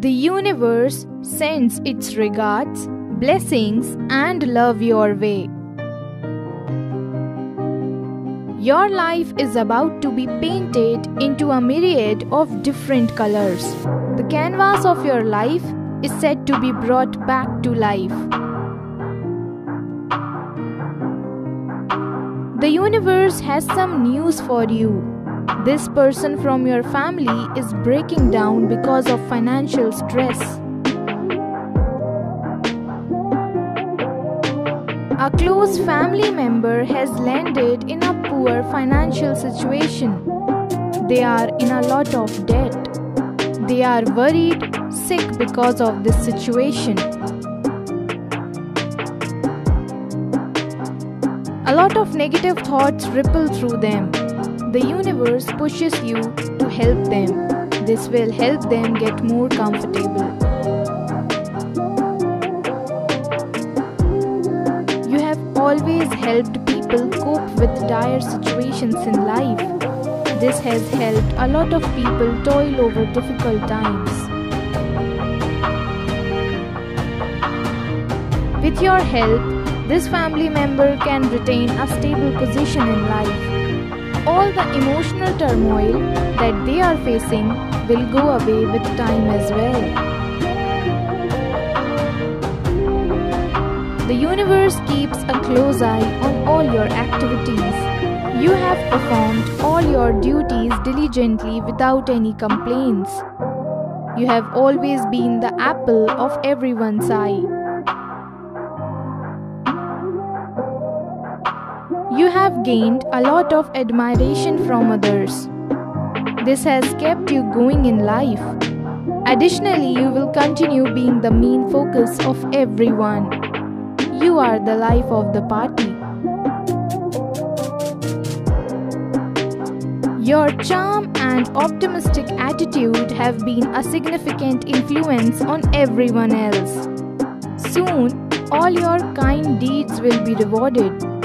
The universe sends its regards, blessings, and love your way. Your life is about to be painted into a myriad of different colors. The canvas of your life is said to be brought back to life. The universe has some news for you. This person from your family is breaking down because of financial stress. A close family member has landed in a poor financial situation. They are in a lot of debt. They are worried, sick because of this situation. A lot of negative thoughts ripple through them. The universe pushes you to help them. This will help them get more comfortable. You have always helped people cope with dire situations in life. This has helped a lot of people toil over difficult times. With your help, this family member can retain a stable position in life all the emotional turmoil that they are facing will go away with time as well. The universe keeps a close eye on all your activities. You have performed all your duties diligently without any complaints. You have always been the apple of everyone's eye. You have gained a lot of admiration from others. This has kept you going in life. Additionally, you will continue being the main focus of everyone. You are the life of the party. Your charm and optimistic attitude have been a significant influence on everyone else. Soon, all your kind deeds will be rewarded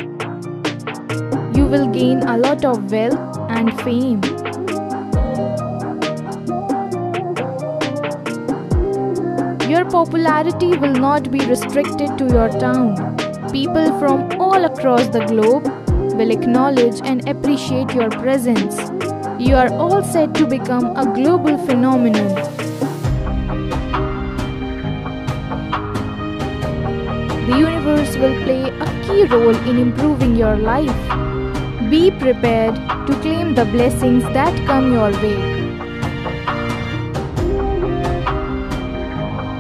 will gain a lot of wealth and fame. Your popularity will not be restricted to your town. People from all across the globe will acknowledge and appreciate your presence. You are all set to become a global phenomenon. The universe will play a key role in improving your life. Be prepared to claim the blessings that come your way.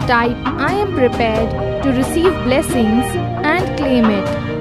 Type I am prepared to receive blessings and claim it.